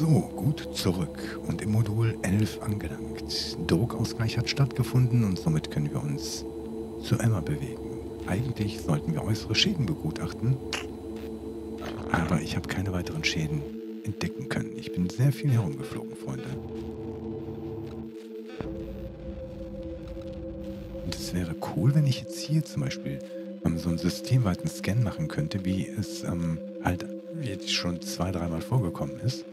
So, gut zurück und im Modul 11 angelangt. Druckausgleich hat stattgefunden und somit können wir uns zu Emma bewegen. Eigentlich sollten wir äußere Schäden begutachten, aber ich habe keine weiteren Schäden entdecken können. Ich bin sehr viel herumgeflogen, Freunde. Und es wäre cool, wenn ich jetzt hier zum Beispiel ähm, so einen systemweiten Scan machen könnte, wie es ähm, halt jetzt schon zwei, dreimal vorgekommen ist.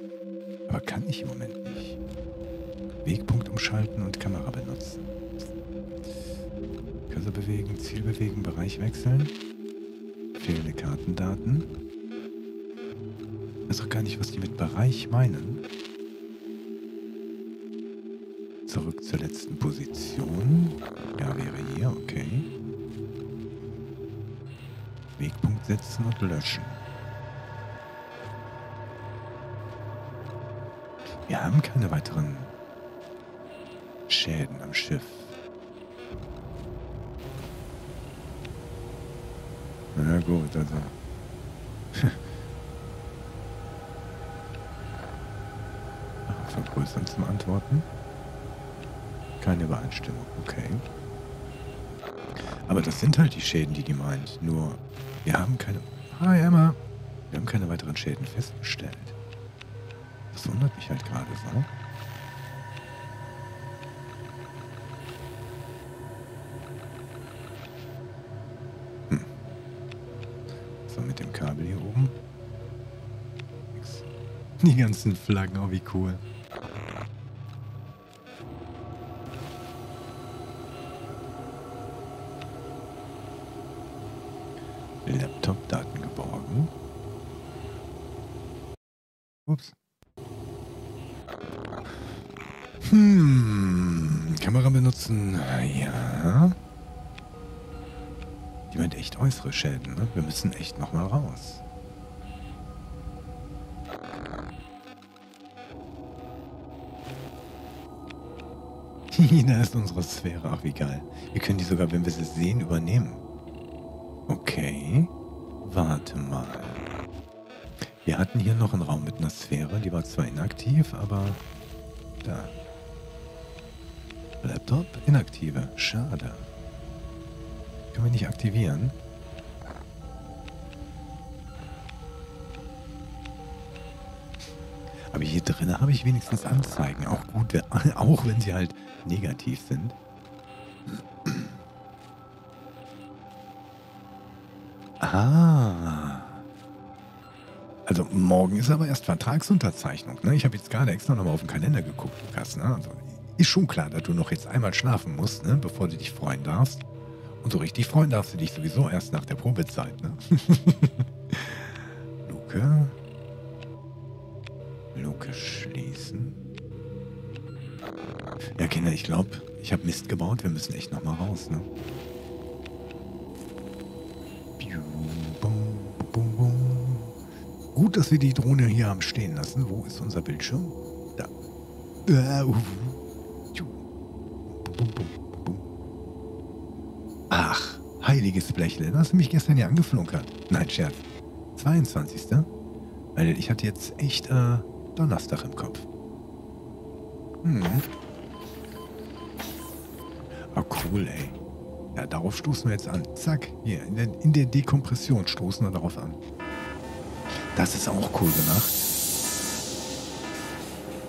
Aber kann ich im Moment nicht. Wegpunkt umschalten und Kamera benutzen. Cursor bewegen, Ziel bewegen, Bereich wechseln. Fehlende Kartendaten. Ich weiß auch gar nicht, was die mit Bereich meinen. Zurück zur letzten Position. Ja, wäre hier, okay. Wegpunkt setzen und löschen. Wir haben keine weiteren Schäden am Schiff. Na gut, also. Vergrößern zum Antworten. Keine Übereinstimmung, okay. Aber das sind halt die Schäden, die die meint. Nur, wir haben keine... Hi, Emma. Wir haben keine weiteren Schäden festgestellt. Das wundert mich halt gerade so. Hm. So, mit dem Kabel hier oben. Nix. Die ganzen Flaggen, oh wie cool. Laptop-Daten geborgen. Ups. Hm, Kamera benutzen. Ja. Die meint echt äußere Schäden, ne? Wir müssen echt nochmal raus. da ist unsere Sphäre. Ach, wie geil. Wir können die sogar, wenn wir sie sehen, übernehmen. Okay. Warte mal. Wir hatten hier noch einen Raum mit einer Sphäre. Die war zwar inaktiv, aber... Da. Laptop inaktive. Schade. Können wir nicht aktivieren? Aber hier drin habe ich wenigstens Anzeigen. Auch gut, auch wenn sie halt negativ sind. Ah. Also morgen ist aber erst Vertragsunterzeichnung. Ne? Ich habe jetzt gerade extra nochmal auf den Kalender geguckt, Lukas. Ne? Also ist schon klar, dass du noch jetzt einmal schlafen musst, ne? bevor du dich freuen darfst. Und so richtig freuen darfst du dich sowieso erst nach der Probezeit. Ne? Luke. Luke schließen. Ja, Kinder, ich glaube, ich habe Mist gebaut. Wir müssen echt nochmal raus. Ne? Gut, dass wir die Drohne hier haben stehen lassen. Wo ist unser Bildschirm? Da. Ach, heiliges Blechle. Du hast mich gestern ja angeflunkert. Nein, Scherz. 22. Weil ich hatte jetzt echt äh, Donnerstag im Kopf. Hm. Oh, cool, ey. Ja, darauf stoßen wir jetzt an. Zack, hier, in der, in der Dekompression stoßen wir darauf an. Das ist auch cool gemacht.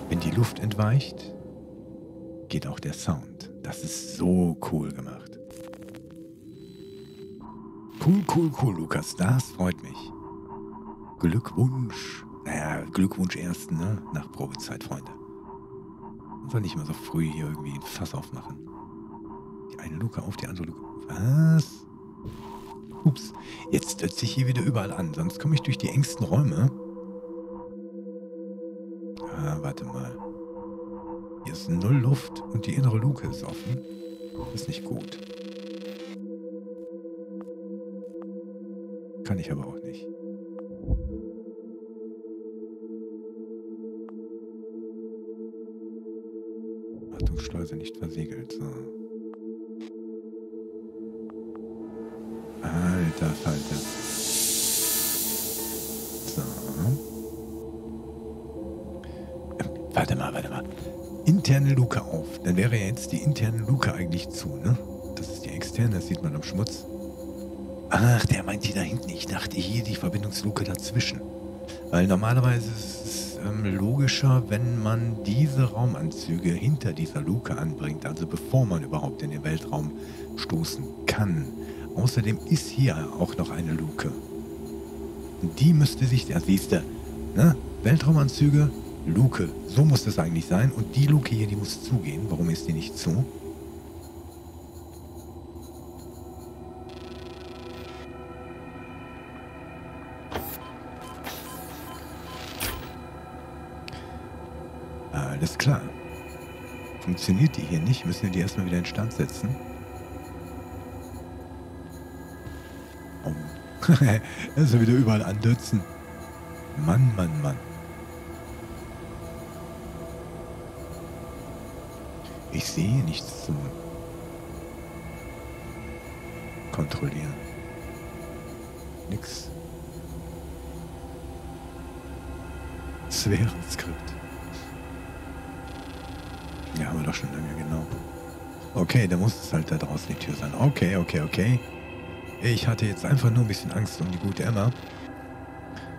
Wenn die Luft entweicht, geht auch der Sound. Das ist so cool gemacht. Cool, cool, cool, Lukas. Das freut mich. Glückwunsch. Naja, Glückwunsch ersten, ne? Nach Probezeit, Freunde. Soll nicht immer so früh hier irgendwie ein Fass aufmachen. Die eine Luke auf, die andere Luke. Was? Ups, jetzt stürzt sich hier wieder überall an, sonst komme ich durch die engsten Räume. Ah, warte mal. Ist null Luft und die innere Luke ist offen. Ist nicht gut. Kann ich aber auch nicht. Wartungsschleuse nicht versiegelt. So. Alter Falter. So. Warte mal, warte mal. Interne Luke auf. Dann wäre ja jetzt die interne Luke eigentlich zu, ne? Das ist die externe, das sieht man am Schmutz. Ach, der meint die da hinten. Ich dachte hier die Verbindungsluke dazwischen. Weil normalerweise ist es ähm, logischer, wenn man diese Raumanzüge hinter dieser Luke anbringt, also bevor man überhaupt in den Weltraum stoßen kann. Außerdem ist hier auch noch eine Luke. Die müsste sich, ja siehst du, ne? Weltraumanzüge, Luke. So muss das eigentlich sein. Und die Luke hier, die muss zugehen. Warum ist die nicht zu? Alles klar. Funktioniert die hier nicht? Müssen wir die erstmal wieder in Stand setzen? Oh. ja wieder überall andötzen. Mann, Mann, Mann. Ich sehe nichts zum Kontrollieren. Nix. Sphärenskript. Ja, haben wir doch schon lange, genau. Okay, da muss es halt da draußen die Tür sein. Okay, okay, okay. Ich hatte jetzt einfach nur ein bisschen Angst um die gute Emma.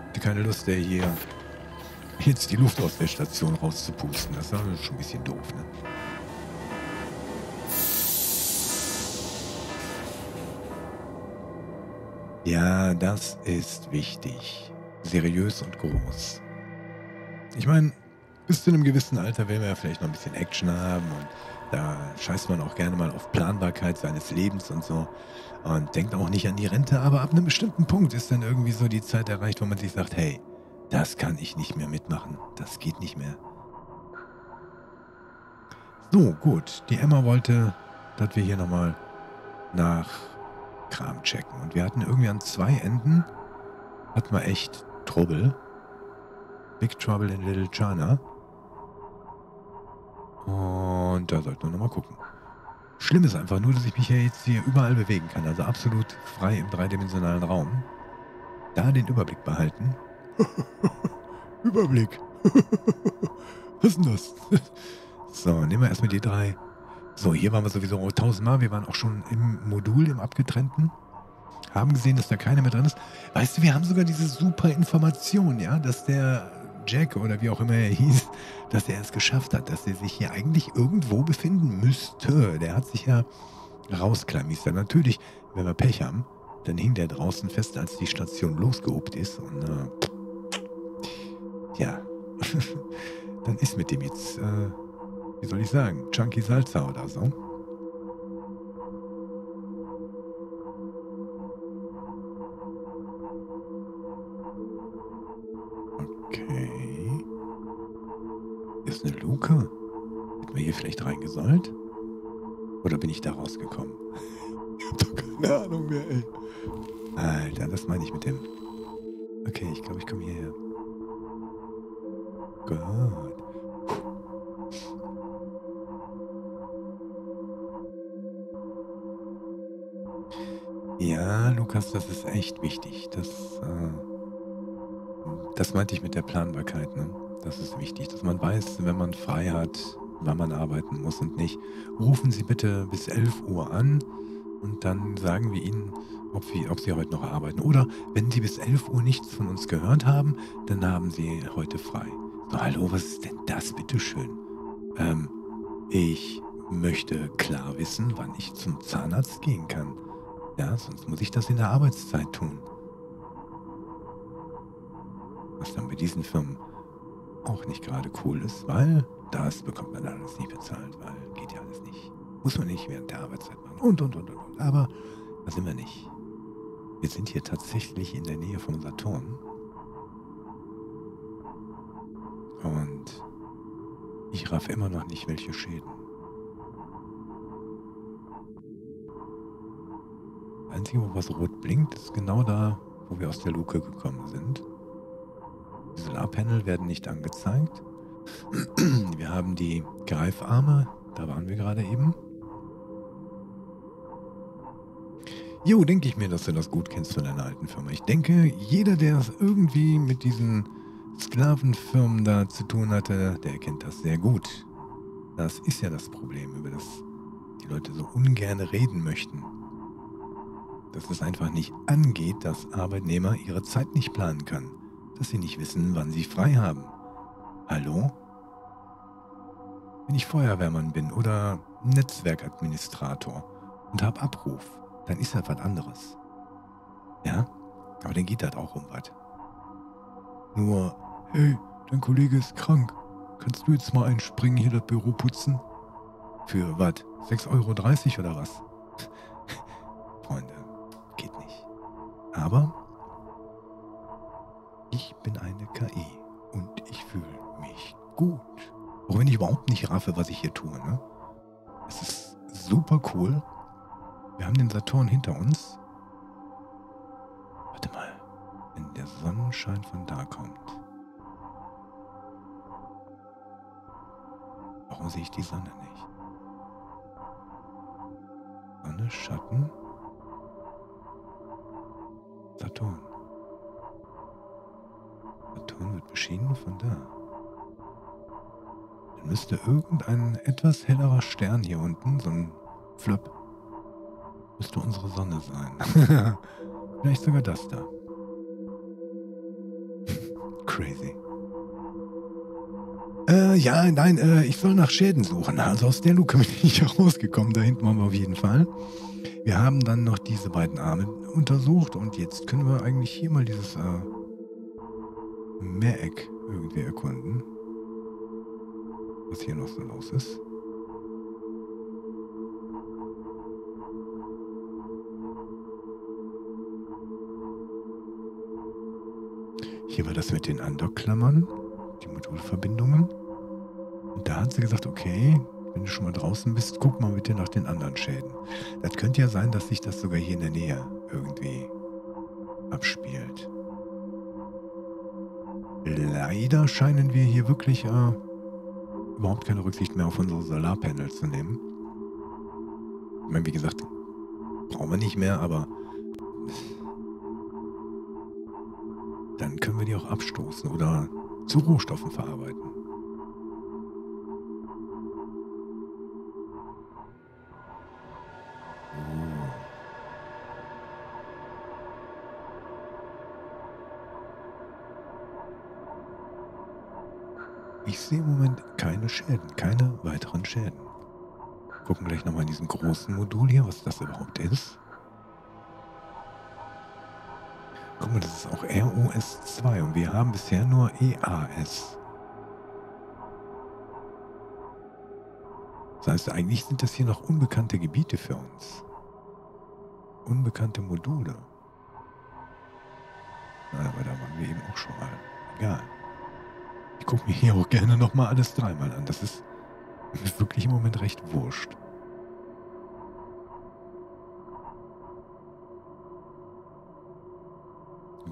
Hatte keine Lust, der hier jetzt die Luft aus der Station rauszupusten. Das war schon ein bisschen doof, ne? Ja, das ist wichtig. Seriös und groß. Ich meine, bis zu einem gewissen Alter will man ja vielleicht noch ein bisschen Action haben und da scheißt man auch gerne mal auf Planbarkeit seines Lebens und so und denkt auch nicht an die Rente, aber ab einem bestimmten Punkt ist dann irgendwie so die Zeit erreicht, wo man sich sagt, hey, das kann ich nicht mehr mitmachen, das geht nicht mehr. So, gut, die Emma wollte, dass wir hier nochmal nach Kram checken und wir hatten irgendwie an zwei Enden, hatten wir echt Trouble. Big Trouble in Little China. Und da sollten wir nochmal gucken. Schlimm ist einfach nur, dass ich mich ja jetzt hier überall bewegen kann. Also absolut frei im dreidimensionalen Raum. Da den Überblick behalten. Überblick. Was ist denn das? so, nehmen wir erstmal die drei. So, hier waren wir sowieso tausendmal. Wir waren auch schon im Modul, im abgetrennten. Haben gesehen, dass da keiner mehr drin ist. Weißt du, wir haben sogar diese super Information, ja, dass der Jack oder wie auch immer er hieß, dass er es geschafft hat, dass er sich hier eigentlich irgendwo befinden müsste. Der hat sich ja rausklamistert. Natürlich, wenn wir Pech haben, dann hing der draußen fest, als die Station losgeobt ist. Und äh, ja, dann ist mit dem jetzt, äh, wie soll ich sagen, Chunky Salsa oder so. Luke? Hätten wir hier vielleicht reingesollt? Oder bin ich da rausgekommen? Ich hab doch keine Ahnung mehr, ey. Alter, das meine ich mit dem. Okay, ich glaube, ich komme hierher. Gott. Ja, Lukas, das ist echt wichtig. Das, äh, das meinte ich mit der Planbarkeit, ne? Das ist wichtig, dass man weiß, wenn man frei hat, wann man arbeiten muss und nicht. Rufen Sie bitte bis 11 Uhr an und dann sagen wir Ihnen, ob, wir, ob Sie heute noch arbeiten. Oder wenn Sie bis 11 Uhr nichts von uns gehört haben, dann haben Sie heute frei. So, hallo, was ist denn das, bitteschön? Ähm, ich möchte klar wissen, wann ich zum Zahnarzt gehen kann. Ja, sonst muss ich das in der Arbeitszeit tun. Was dann bei diesen Firmen auch nicht gerade cool ist, weil das bekommt man alles nicht bezahlt, weil geht ja alles nicht. Muss man nicht während der Arbeitszeit machen und, und, und, und. und. Aber da sind wir nicht. Wir sind hier tatsächlich in der Nähe vom Saturn. Und ich raff immer noch nicht, welche Schäden. Einzige, wo was rot blinkt, ist genau da, wo wir aus der Luke gekommen sind. Die Solarpanel werden nicht angezeigt. Wir haben die Greifarme, da waren wir gerade eben. Jo, denke ich mir, dass du das gut kennst von deiner alten Firma. Ich denke, jeder, der irgendwie mit diesen Sklavenfirmen da zu tun hatte, der kennt das sehr gut. Das ist ja das Problem, über das die Leute so ungern reden möchten. Dass es einfach nicht angeht, dass Arbeitnehmer ihre Zeit nicht planen können. Dass sie nicht wissen, wann sie frei haben. Hallo? Wenn ich Feuerwehrmann bin oder Netzwerkadministrator und habe Abruf, dann ist das was anderes. Ja? Aber dann geht das auch um was. Nur, hey, dein Kollege ist krank. Kannst du jetzt mal einspringen, hier das Büro putzen? Für was? 6,30 Euro oder was? Freunde. Aber ich bin eine KI und ich fühle mich gut. Auch wenn ich überhaupt nicht raffe, was ich hier tue. Ne? Es ist super cool. Wir haben den Saturn hinter uns. Warte mal. Wenn der Sonnenschein von da kommt. Warum sehe ich die Sonne nicht? Sonne, Schatten. Saturn. Saturn wird beschienen von da. Dann müsste irgendein etwas hellerer Stern hier unten, so ein Flöpp, müsste unsere Sonne sein. Vielleicht sogar das da. Crazy. Äh, ja, nein, äh, ich soll nach Schäden suchen. Also aus der Luke bin ich rausgekommen. Da hinten waren wir auf jeden Fall. Wir haben dann noch diese beiden Arme untersucht und jetzt können wir eigentlich hier mal dieses äh, Meereck irgendwie erkunden. Was hier noch so los ist. Hier war das mit den Andock-Klammern, die Modulverbindungen. Und da hat sie gesagt, okay, wenn du schon mal draußen bist, guck mal bitte nach den anderen Schäden. Das könnte ja sein, dass sich das sogar hier in der Nähe irgendwie abspielt. Leider scheinen wir hier wirklich äh, überhaupt keine Rücksicht mehr auf unsere Solarpanels zu nehmen. Ich meine, wie gesagt, brauchen wir nicht mehr, aber dann können wir die auch abstoßen oder zu Rohstoffen verarbeiten. Schäden, keine weiteren Schäden. Gucken gleich nochmal in diesem großen Modul hier, was das überhaupt ist. Guck mal, das ist auch ROS2 und wir haben bisher nur EAS. Das heißt, eigentlich sind das hier noch unbekannte Gebiete für uns. Unbekannte Module. Na, aber da waren wir eben auch schon mal. Egal. Ich gucke mir hier auch gerne nochmal alles dreimal an. Das ist wirklich im Moment recht wurscht.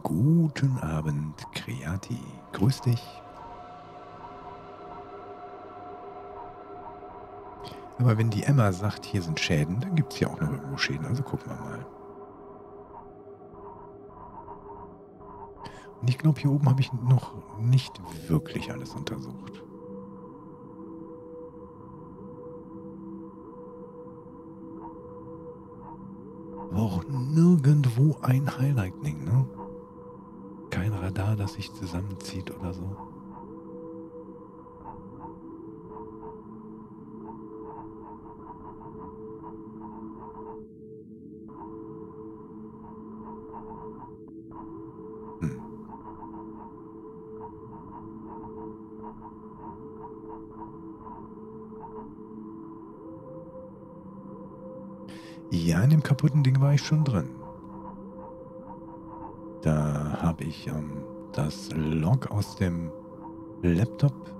Guten Abend, Kreati. Grüß dich. Aber wenn die Emma sagt, hier sind Schäden, dann gibt es hier auch noch irgendwo Schäden. Also gucken wir mal. Ich glaube, hier oben habe ich noch nicht wirklich alles untersucht. Auch nirgendwo ein Highlightning, ne? kein Radar, das sich zusammenzieht oder so. Ja, in dem kaputten Ding war ich schon drin. Da habe ich ähm, das Log aus dem Laptop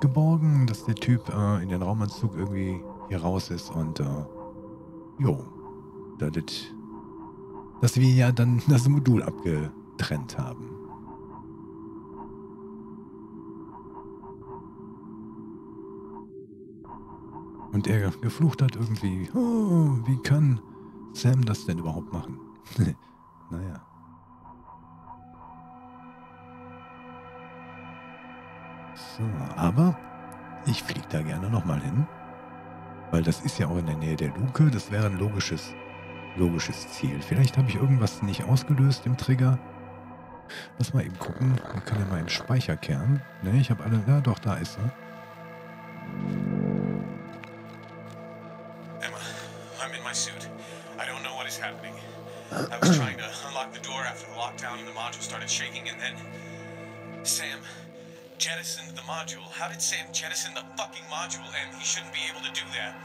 geborgen, dass der Typ äh, in den Raumanzug irgendwie hier raus ist und äh, jo, das, dass wir ja dann das Modul abgetrennt haben. Und er geflucht hat irgendwie, oh, wie kann Sam das denn überhaupt machen? naja. So, aber ich fliege da gerne nochmal hin. Weil das ist ja auch in der Nähe der Luke. Das wäre ein logisches, logisches Ziel. Vielleicht habe ich irgendwas nicht ausgelöst im Trigger. Lass mal eben gucken. Man kann ja mal im Speicherkern. Ne, ich habe alle... Ja, doch, da ist er. I was trying to unlock the door after the lockdown and the module started shaking, and then. Sam jettisoned the module. How did Sam jettison the fucking module? And he shouldn't be able to do that.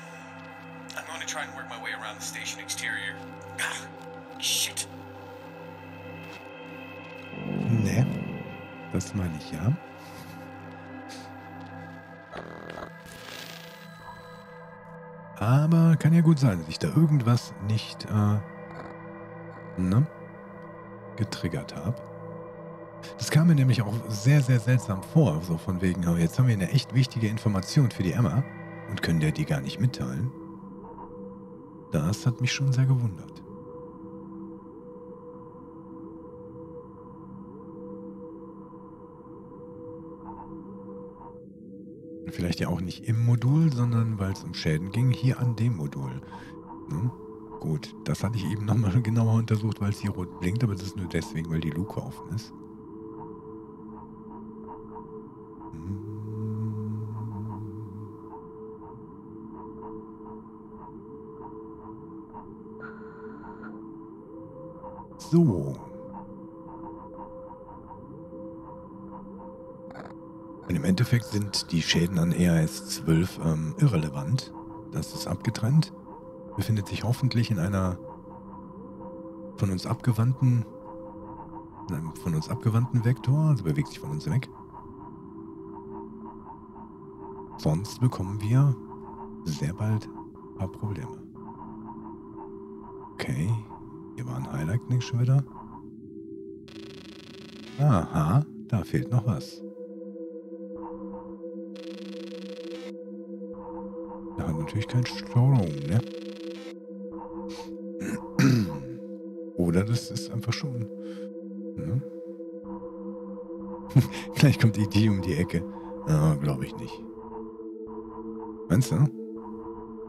I'm going to try and work my way around the station exterior. Ah, shit. Ne, das meine ich ja. Aber kann ja gut sein, dass ich da irgendwas nicht äh, ne, getriggert habe. Das kam mir nämlich auch sehr, sehr seltsam vor. So von wegen, jetzt haben wir eine echt wichtige Information für die Emma und können der die gar nicht mitteilen. Das hat mich schon sehr gewundert. Vielleicht ja auch nicht im Modul, sondern weil es um Schäden ging, hier an dem Modul. Ne? Gut, das hatte ich eben nochmal genauer untersucht, weil es hier rot blinkt, aber das ist nur deswegen, weil die Luke offen ist. So. Und im Endeffekt sind die Schäden an EAS 12 ähm, irrelevant. Das ist abgetrennt. Befindet sich hoffentlich in einer von uns abgewandten in einem von uns abgewandten Vektor, also bewegt sich von uns weg. Sonst bekommen wir sehr bald ein paar Probleme. Okay, hier war ein Highlight nicht schon wieder. Aha, da fehlt noch was. Da hat natürlich kein Strom, ne? Das ist einfach schon. Ne? Gleich kommt die Idee um die Ecke. Ah, glaube ich nicht. Meinst du?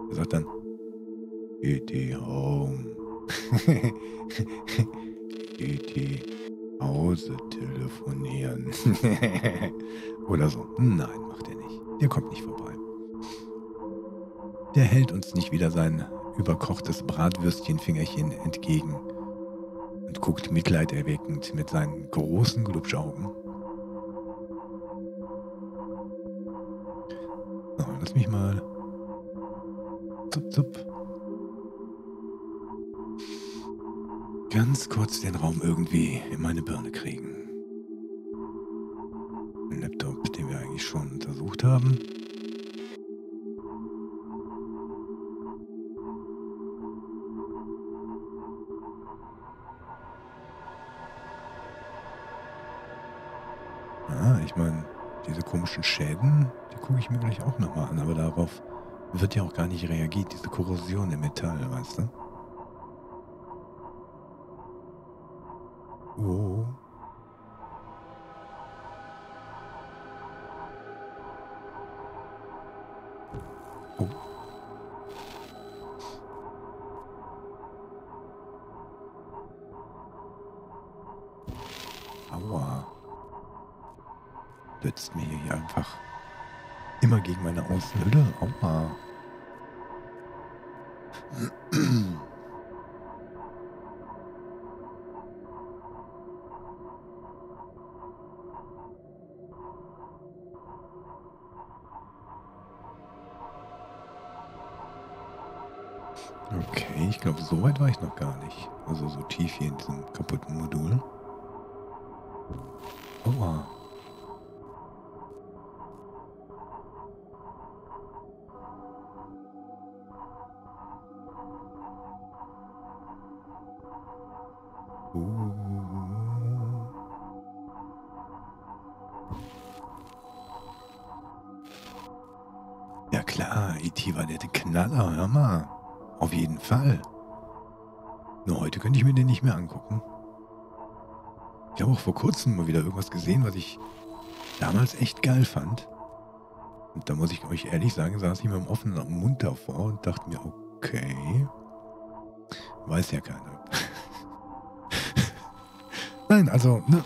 Er sagt dann, E.T. Home. E.T. Hause telefonieren. Oder so. Nein, macht er nicht. Der kommt nicht vorbei. Der hält uns nicht wieder sein überkochtes Bratwürstchenfingerchen entgegen und guckt mitleiderweckend mit seinen großen Glubschaugen. So, lass mich mal. Zup, zup. Ganz kurz den Raum irgendwie in meine Birne kriegen. Ein Laptop, den wir eigentlich schon untersucht haben. Komischen Schäden, die gucke ich mir gleich auch nochmal an, aber darauf wird ja auch gar nicht reagiert, diese Korrosion im Metall, weißt du? Oh. Ja klar, E.T. war der Knaller, hör mal. Auf jeden Fall. Nur heute könnte ich mir den nicht mehr angucken. Ich habe auch vor kurzem mal wieder irgendwas gesehen, was ich damals echt geil fand. Und da muss ich euch ehrlich sagen, saß ich mit dem offenen Mund davor und dachte mir, okay, weiß ja keiner. Nein, also, ne,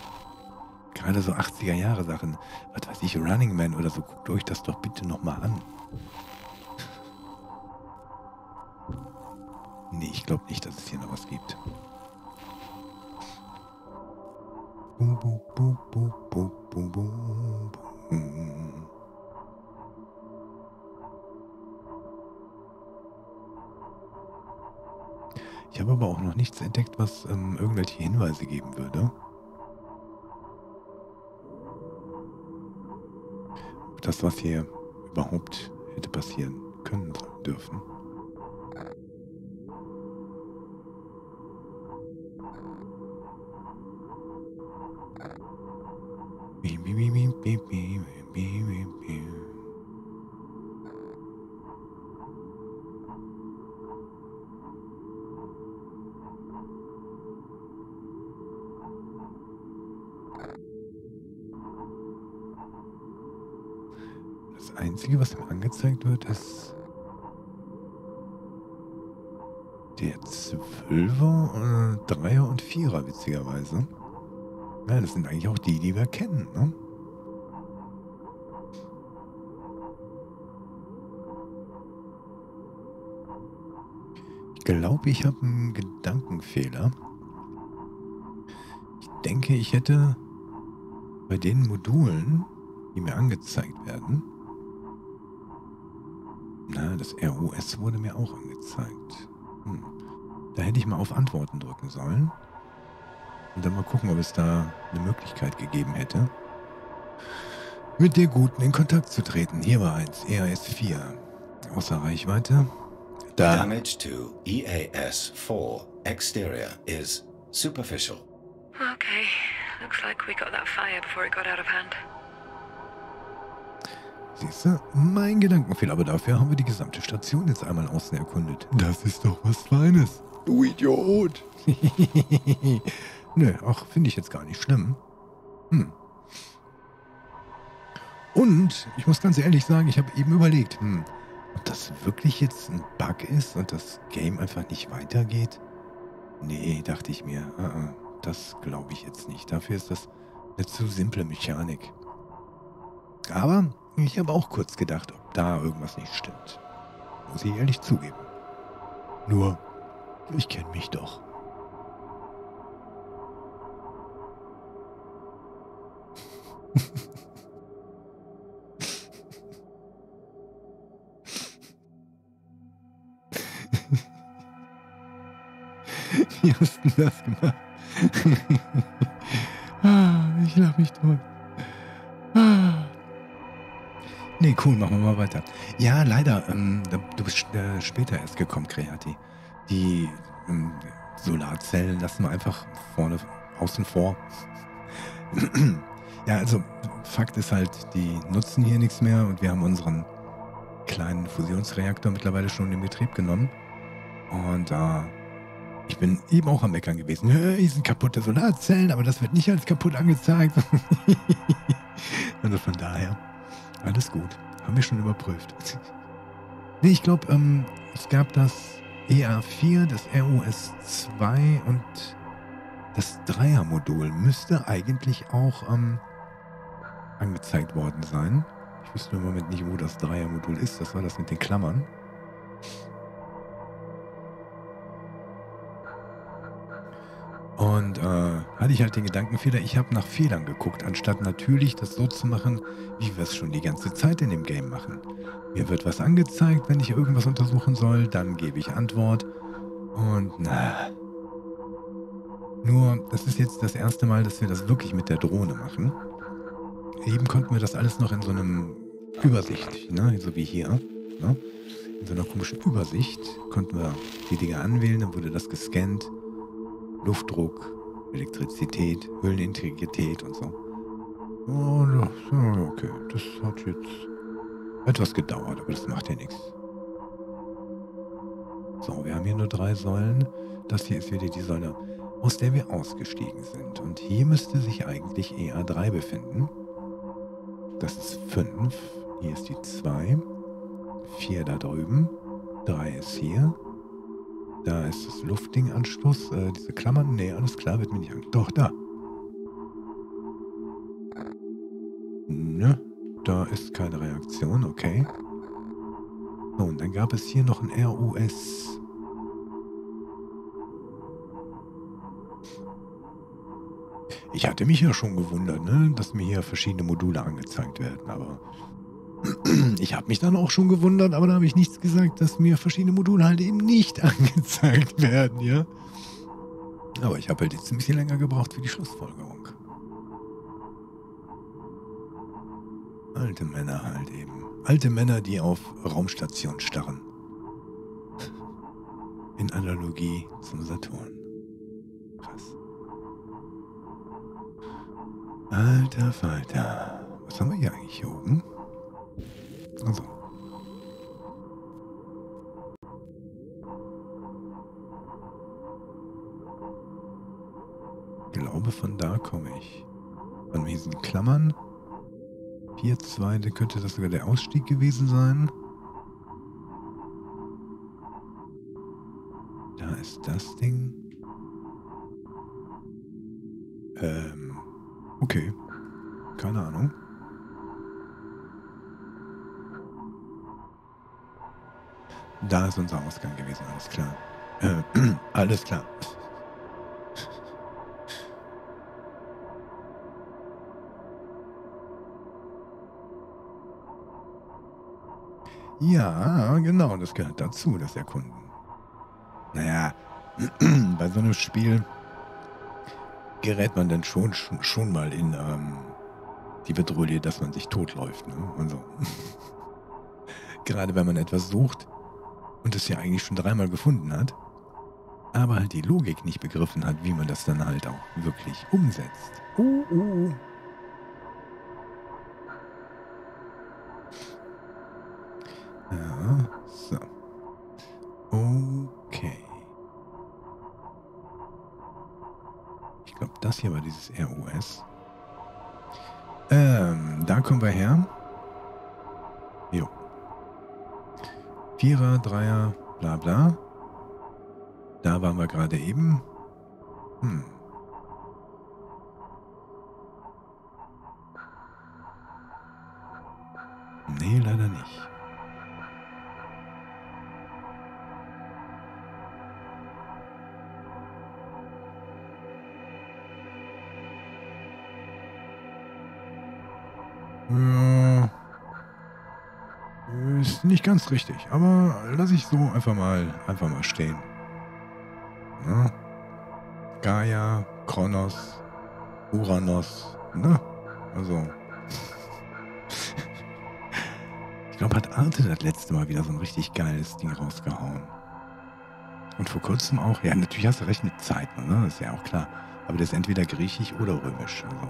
gerade so 80er Jahre Sachen, was weiß ich, Running Man oder so, guckt euch das doch bitte nochmal an. Nee, ich glaube nicht, dass es hier noch was gibt. Bum, bum, bum, bum, bum, bum, bum, habe aber auch noch nichts entdeckt, was ähm, irgendwelche Hinweise geben würde. Das, was hier überhaupt hätte passieren können dürfen. Beep, beep, beep, beep, beep, beep, beep. Einzige, was mir angezeigt wird, ist der Zwölfer, äh, Dreier und Vierer, witzigerweise. Ja, das sind eigentlich auch die, die wir kennen, ne? Ich glaube, ich habe einen Gedankenfehler. Ich denke, ich hätte bei den Modulen, die mir angezeigt werden, na, das ROS wurde mir auch angezeigt. Hm. Da hätte ich mal auf Antworten drücken sollen. Und dann mal gucken, ob es da eine Möglichkeit gegeben hätte, mit der Guten in Kontakt zu treten. Hier war eins, EAS 4. Außer Reichweite. Da. Damage to EAS 4 exterior is superficial. Okay, looks like we got that fire before it got out of hand. Siehst du, mein Gedankenfehler, aber dafür haben wir die gesamte Station jetzt einmal außen erkundet. Das ist doch was Feines. Du Idiot. Nö, ach, finde ich jetzt gar nicht schlimm. Hm. Und ich muss ganz ehrlich sagen, ich habe eben überlegt, hm, ob das wirklich jetzt ein Bug ist und das Game einfach nicht weitergeht. Nee, dachte ich mir, uh -uh, das glaube ich jetzt nicht. Dafür ist das eine zu simple Mechanik. Aber ich habe auch kurz gedacht, ob da irgendwas nicht stimmt. Muss ich ehrlich zugeben. Nur, ich kenne mich doch. Wie hast du das gemacht? ah, ich lach mich tot. Nee, cool, machen wir mal weiter. Ja, leider, ähm, du bist äh, später erst gekommen, Kreati. Die ähm, Solarzellen lassen wir einfach vorne außen vor. ja, also Fakt ist halt, die nutzen hier nichts mehr und wir haben unseren kleinen Fusionsreaktor mittlerweile schon in Betrieb genommen. Und äh, ich bin eben auch am Meckern gewesen. Hier sind kaputte Solarzellen, aber das wird nicht als kaputt angezeigt. also von daher, alles gut. Haben wir schon überprüft. nee, ich glaube, ähm, es gab das EA4, das ROS2 und das Dreiermodul müsste eigentlich auch ähm, angezeigt worden sein. Ich wüsste im Moment nicht, wo das Dreiermodul ist. Das war das mit den Klammern. Und äh, hatte ich halt den Gedankenfehler, ich habe nach Fehlern geguckt, anstatt natürlich das so zu machen, wie wir es schon die ganze Zeit in dem Game machen. Mir wird was angezeigt, wenn ich irgendwas untersuchen soll, dann gebe ich Antwort. Und na. Nur, das ist jetzt das erste Mal, dass wir das wirklich mit der Drohne machen. Eben konnten wir das alles noch in so einem Übersicht, ne? so wie hier. Ne? In so einer komischen Übersicht konnten wir die Dinge anwählen, dann wurde das gescannt. Luftdruck, Elektrizität, Höhlenintegrität und so. Oh, okay, das hat jetzt etwas gedauert, aber das macht ja nichts. So, wir haben hier nur drei Säulen. Das hier ist wieder die Säule, aus der wir ausgestiegen sind. Und hier müsste sich eigentlich EA3 befinden. Das ist 5. Hier ist die 2. 4 da drüben. 3 ist hier. Da ist das Luftdinganschluss. Äh, diese Klammern. Nee, alles klar, wird mir nicht an. Doch, da. Ne? Da ist keine Reaktion, okay. So, und dann gab es hier noch ein RUS. Ich hatte mich ja schon gewundert, ne, dass mir hier verschiedene Module angezeigt werden, aber ich habe mich dann auch schon gewundert, aber da habe ich nichts gesagt, dass mir verschiedene Module halt eben nicht angezeigt werden, ja. Aber ich habe halt jetzt ein bisschen länger gebraucht für die Schlussfolgerung. Alte Männer halt eben. Alte Männer, die auf Raumstation starren. In Analogie zum Saturn. Krass. Alter Falter. Was haben wir hier eigentlich hier oben? Also. Ich glaube, von da komme ich. Von diesen Klammern. Hier zwei, da könnte das sogar der Ausstieg gewesen sein. Da ist das Ding. Ist unser Ausgang gewesen, alles klar. Äh, alles klar. Ja, genau, das gehört dazu, das Erkunden. Naja, bei so einem Spiel gerät man dann schon, schon, mal in ähm, die Bedrohung, dass man sich totläuft. Ne? Und so. Gerade wenn man etwas sucht und es ja eigentlich schon dreimal gefunden hat, aber halt die Logik nicht begriffen hat, wie man das dann halt auch wirklich umsetzt. Oh, oh. Ja, so. Okay. Ich glaube, das hier war dieses ROS. Ähm, da kommen wir her. Jo. Vierer, Dreier, bla bla. Da waren wir gerade eben. Hm. Nee, leider nicht. Nicht ganz richtig, aber lass ich so einfach mal, einfach mal stehen. Na? Gaia, Kronos, Uranus, ne? Also. ich glaube, hat Arte das letzte Mal wieder so ein richtig geiles Ding rausgehauen. Und vor kurzem auch, ja, natürlich hast du recht mit Zeiten, ne? Das ist ja auch klar. Aber das ist entweder griechisch oder römisch. Also.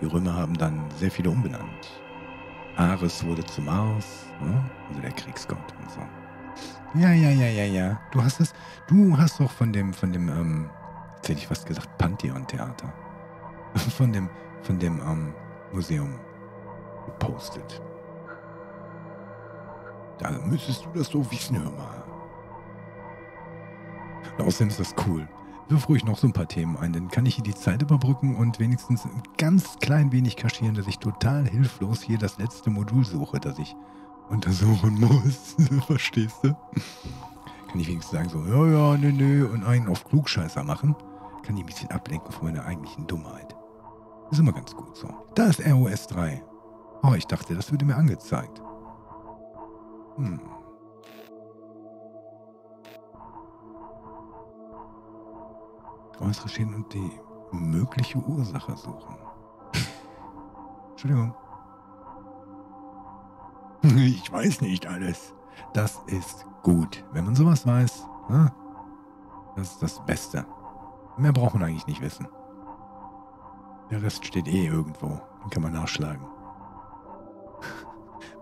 Die Römer haben dann sehr viele umbenannt. Ares wurde zu Mars, ne? also der Kriegsgott und so. Ja, ja, ja, ja, ja. Du hast es, du hast doch von dem, von dem, ähm, jetzt hätte ich fast gesagt, Pantheon-Theater. Von dem, von dem ähm, Museum gepostet. Da müsstest du das so wissen, hör mal. Und außerdem ist das cool. Wirf ruhig noch so ein paar Themen ein, dann kann ich hier die Zeit überbrücken und wenigstens ein ganz klein wenig kaschieren, dass ich total hilflos hier das letzte Modul suche, das ich untersuchen muss. Verstehst du? Kann ich wenigstens sagen so, ja, ja, nö, nö, und einen auf Klugscheißer machen. Kann ich ein bisschen ablenken von meiner eigentlichen Dummheit. Ist immer ganz gut so. Da ist ROS 3. Oh, ich dachte, das würde mir angezeigt. Hm. Äußere Schäden und die mögliche Ursache suchen. Entschuldigung. Ich weiß nicht alles. Das ist gut. Wenn man sowas weiß, ne? das ist das Beste. Mehr braucht man eigentlich nicht wissen. Der Rest steht eh irgendwo. Den kann man nachschlagen.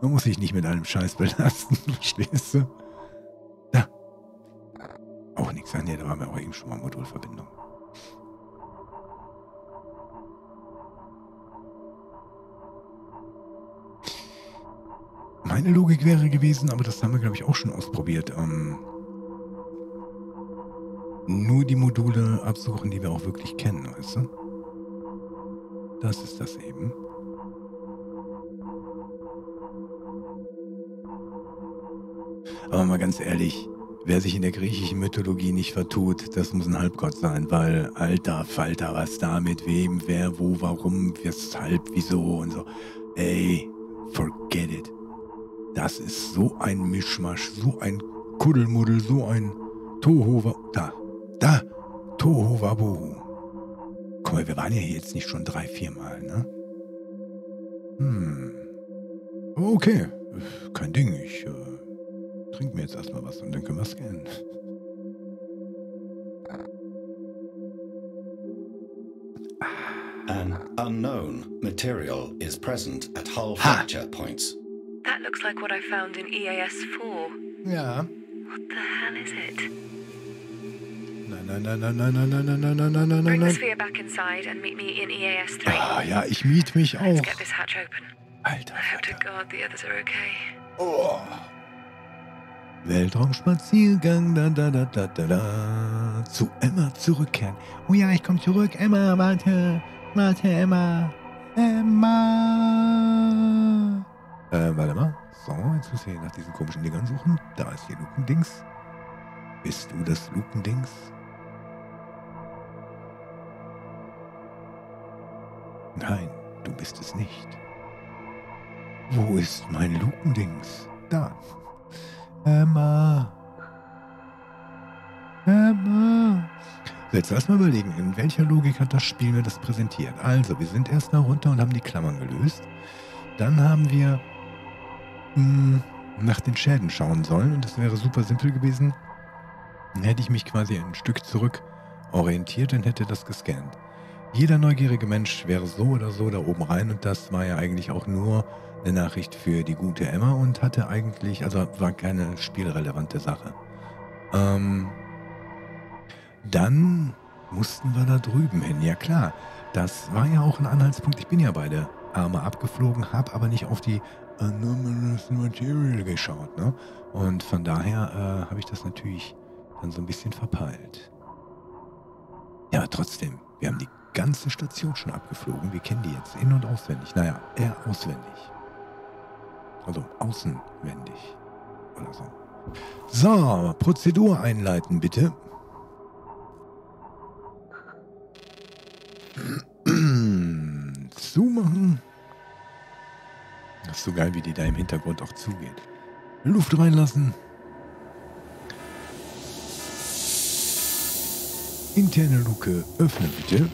Man muss sich nicht mit allem Scheiß belasten, verstehst du? Da. Auch nichts an. Nee, da waren wir auch eben schon mal Modulverbindung. Meine Logik wäre gewesen, aber das haben wir, glaube ich, auch schon ausprobiert. Ähm, nur die Module absuchen, die wir auch wirklich kennen, weißt du? Das ist das eben. Aber mal ganz ehrlich, wer sich in der griechischen Mythologie nicht vertut, das muss ein Halbgott sein, weil alter Falter, was da mit wem, wer, wo, warum, weshalb, wieso und so. Ey, forget it. Das ist so ein Mischmasch, so ein Kuddelmuddel, so ein Toho, da, da, Toho Wabohu. Guck mal, wir waren ja hier jetzt nicht schon drei, vier Mal, ne? Hm. Okay, kein Ding, ich äh, trinke mir jetzt erstmal was und dann können wir scannen. An unknown material is present at hull Ha. fracture points. Looks like what I found in EAS 4. Ja. What the hell is it? Nein, nein, nein, nein, nein, nein, nein, nein, nein, nein, nein, nein, Bring the nein. sphere back inside and meet me in EAS 3. Ah, ja, ich miet mich Let's auch. get this hatch open. Alter, I hope to Alter. God the others are okay. Oh. Weltraumspaziergang, da, da, da, da, da, da. Zu Emma zurückkehren. Oh ja, ich komme zurück. Emma, warte. Warte, Emma. Emma. Äh, warte mal. So, jetzt muss ich hier nach diesen komischen Dingern suchen. Da ist hier Lukendings. Bist du das Lukendings? Nein, du bist es nicht. Wo ist mein Lukendings? Da. Emma. Emma. Jetzt lass mal überlegen, in welcher Logik hat das Spiel mir das präsentiert? Also, wir sind erst mal runter und haben die Klammern gelöst. Dann haben wir nach den Schäden schauen sollen und das wäre super simpel gewesen. Dann hätte ich mich quasi ein Stück zurück orientiert und hätte das gescannt. Jeder neugierige Mensch wäre so oder so da oben rein und das war ja eigentlich auch nur eine Nachricht für die gute Emma und hatte eigentlich, also war keine spielrelevante Sache. Ähm, dann mussten wir da drüben hin, ja klar. Das war ja auch ein Anhaltspunkt. Ich bin ja beide Arme abgeflogen, habe aber nicht auf die Anomalous Material geschaut. Ne? Und von daher äh, habe ich das natürlich dann so ein bisschen verpeilt. Ja, trotzdem, wir haben die ganze Station schon abgeflogen. Wir kennen die jetzt in- und auswendig. Naja, eher auswendig. Also außenwendig. Oder so. So, Prozedur einleiten, bitte. Zumachen. Das ist so geil, wie die da im Hintergrund auch zugeht. Luft reinlassen. Interne Luke öffnen, bitte.